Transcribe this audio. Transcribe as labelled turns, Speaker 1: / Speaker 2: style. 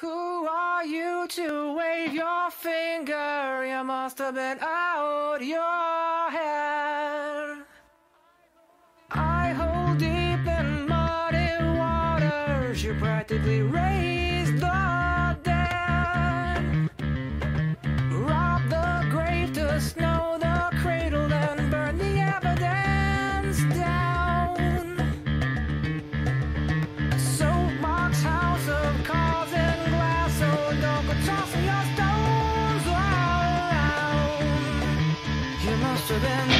Speaker 1: Who are you to wave your finger? You must have been out your head. I hold deep in muddy waters. You practically living.